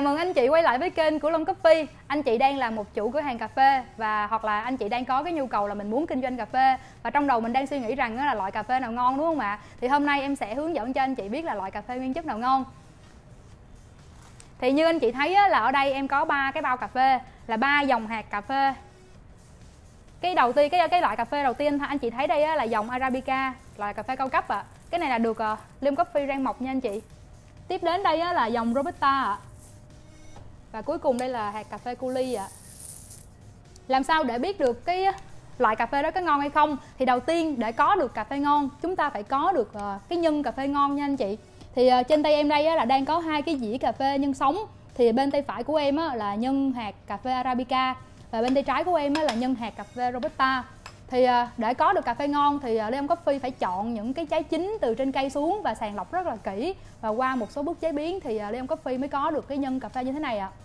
Chào mừng anh chị quay lại với kênh của Long Coffee Anh chị đang là một chủ cửa hàng cà phê Và hoặc là anh chị đang có cái nhu cầu là mình muốn kinh doanh cà phê Và trong đầu mình đang suy nghĩ rằng là loại cà phê nào ngon đúng không ạ? Thì hôm nay em sẽ hướng dẫn cho anh chị biết là loại cà phê nguyên chất nào ngon. Thì như anh chị thấy là ở đây em có ba cái bao cà phê Là ba dòng hạt cà phê. Cái đầu tiên cái cái loại cà phê đầu tiên anh chị thấy đây là dòng arabica loại cà phê cao cấp ạ. À. cái này là được uh, liêm coffee rang mọc nha anh chị. Tiếp đến đây là dòng robusta ạ. à và cuối cùng đây là hạt cà phê cu ly ạ. Làm sao để biết được cái loại cà phê đó có ngon hay không? Thì đầu tiên, để có được cà phê ngon, chúng ta phải có được ờ, cái nhân cà phê ngon nha anh chị. Thì ờ, trên tay em đây là đang có hai cái dĩa cà phê nhân sống. Thì bên tay phải của em là nhân hạt cà phê arabica và bên tay trái của em là nhân hạt cà phê robusta thì à, để có được cà phê ngon thì à, Leon Coffee phải chọn những cái trái chín từ trên cây xuống và sàng lọc rất là kỹ và qua một số bước chế biến thì à, Leon Coffee mới có được cái nhân cà phê như thế này ạ. À.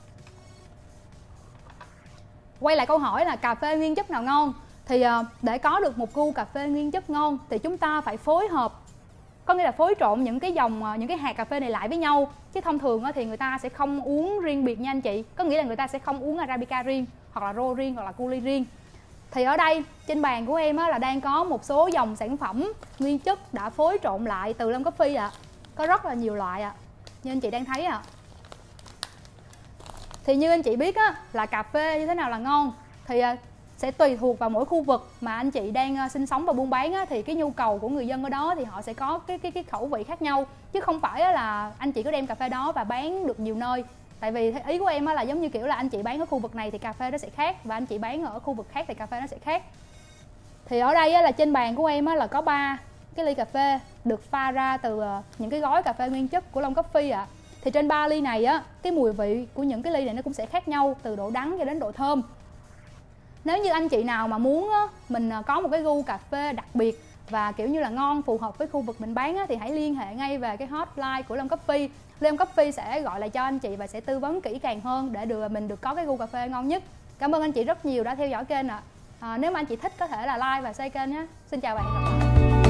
Quay lại câu hỏi là cà phê nguyên chất nào ngon thì để có được một gu cà phê nguyên chất ngon thì chúng ta phải phối hợp, có nghĩa là phối trộn những cái dòng những cái hạt cà phê này lại với nhau chứ thông thường thì người ta sẽ không uống riêng biệt nha anh chị có nghĩa là người ta sẽ không uống arabica riêng hoặc là rô riêng hoặc là culi riêng thì ở đây trên bàn của em á, là đang có một số dòng sản phẩm nguyên chất đã phối trộn lại từ Lâm Coffee ạ à. có rất là nhiều loại ạ à. như anh chị đang thấy ạ à. thì như anh chị biết á, là cà phê như thế nào là ngon thì à, sẽ tùy thuộc vào mỗi khu vực mà anh chị đang à, sinh sống và buôn bán á, thì cái nhu cầu của người dân ở đó thì họ sẽ có cái cái cái khẩu vị khác nhau chứ không phải là anh chị cứ đem cà phê đó và bán được nhiều nơi tại vì ý của em là giống như kiểu là anh chị bán ở khu vực này thì cà phê nó sẽ khác và anh chị bán ở khu vực khác thì cà phê nó sẽ khác thì ở đây là trên bàn của em là có ba cái ly cà phê được pha ra từ ờ, những cái gói cà phê nguyên chất của Long Coffee ạ à. thì trên ba ly này á cái mùi vị của những cái ly này nó cũng sẽ khác nhau từ độ đắng cho đến độ thơm nếu như anh chị nào mà muốn á, mình ờ, có một cái gu cà phê đặc biệt và kiểu như là ngon phù hợp với khu vực mình bán á, thì hãy liên hệ ngay về cái hotline của Long Coffee. Cấp Coffee sẽ gọi lại cho anh chị và sẽ tư vấn kỹ càng hơn để được mình được có cái gu cà phê ngon nhất. Cảm ơn anh chị rất nhiều đã theo dõi kênh ạ. À. à, nếu mà anh chị thích có thể là like và share kênh nhé. Xin chào bạn